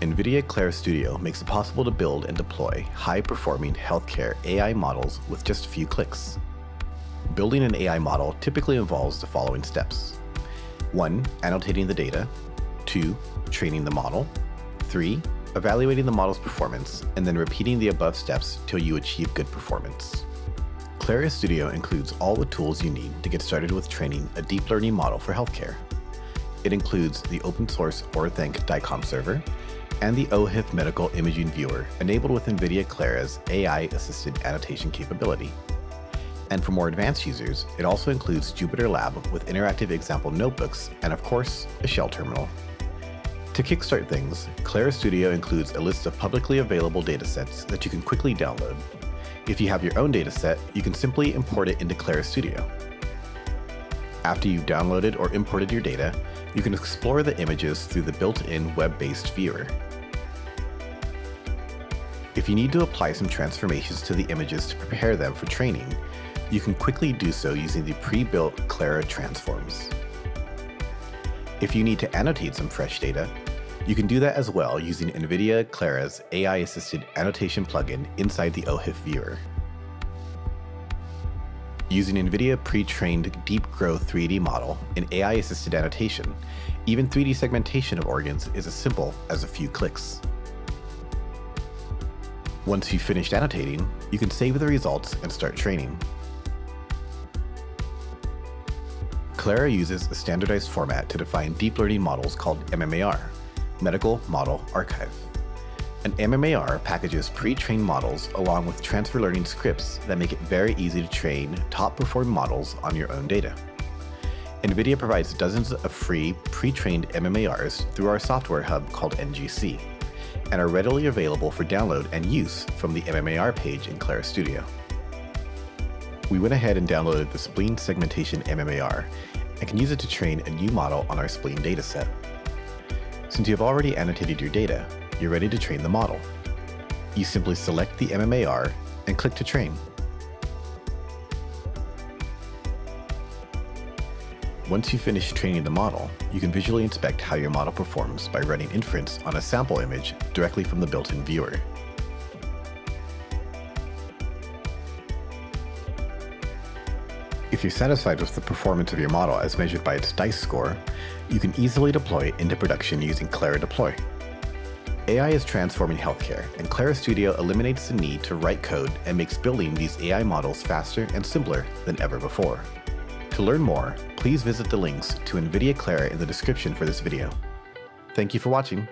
NVIDIA Clara Studio makes it possible to build and deploy high-performing healthcare AI models with just a few clicks. Building an AI model typically involves the following steps. 1. Annotating the data. 2. Training the model. 3. Evaluating the model's performance, and then repeating the above steps till you achieve good performance. Clara Studio includes all the tools you need to get started with training a deep learning model for healthcare. It includes the open source Orthanc DICOM server and the OHIF Medical Imaging Viewer enabled with NVIDIA Clara's AI-assisted annotation capability. And for more advanced users, it also includes Jupyter Lab with interactive example notebooks and of course, a shell terminal. To kickstart things, Clara Studio includes a list of publicly available datasets that you can quickly download. If you have your own dataset, you can simply import it into Clara Studio. After you've downloaded or imported your data, you can explore the images through the built-in web-based viewer. If you need to apply some transformations to the images to prepare them for training, you can quickly do so using the pre-built Clara transforms. If you need to annotate some fresh data, you can do that as well using NVIDIA Clara's AI-assisted annotation plugin inside the OHIF viewer. Using NVIDIA pre-trained DeepGrow 3D model and AI-assisted annotation, even 3D segmentation of organs is as simple as a few clicks. Once you've finished annotating, you can save the results and start training. Clara uses a standardized format to define deep learning models called MMAR, Medical Model Archive. An MMAR packages pre-trained models along with transfer learning scripts that make it very easy to train top-performing models on your own data. NVIDIA provides dozens of free pre-trained MMARs through our software hub called NGC, and are readily available for download and use from the MMAR page in Clara Studio. We went ahead and downloaded the Spleen Segmentation MMAR and can use it to train a new model on our Spleen dataset. Since you have already annotated your data, you're ready to train the model. You simply select the MMAR and click to train. Once you finish training the model, you can visually inspect how your model performs by running inference on a sample image directly from the built-in viewer. If you're satisfied with the performance of your model as measured by its DICE score, you can easily deploy it into production using Clara Deploy. AI is transforming healthcare, and Clara Studio eliminates the need to write code and makes building these AI models faster and simpler than ever before. To learn more, please visit the links to NVIDIA Clara in the description for this video. Thank you for watching.